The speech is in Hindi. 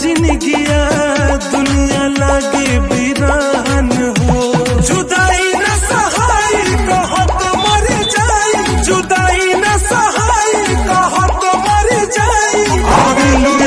जिंदगिया दुनिया लागे बीरान हो। जुदाई न सहाय कहो तो मर जाई। जुदाई न सहाय कहो तो मर जाई।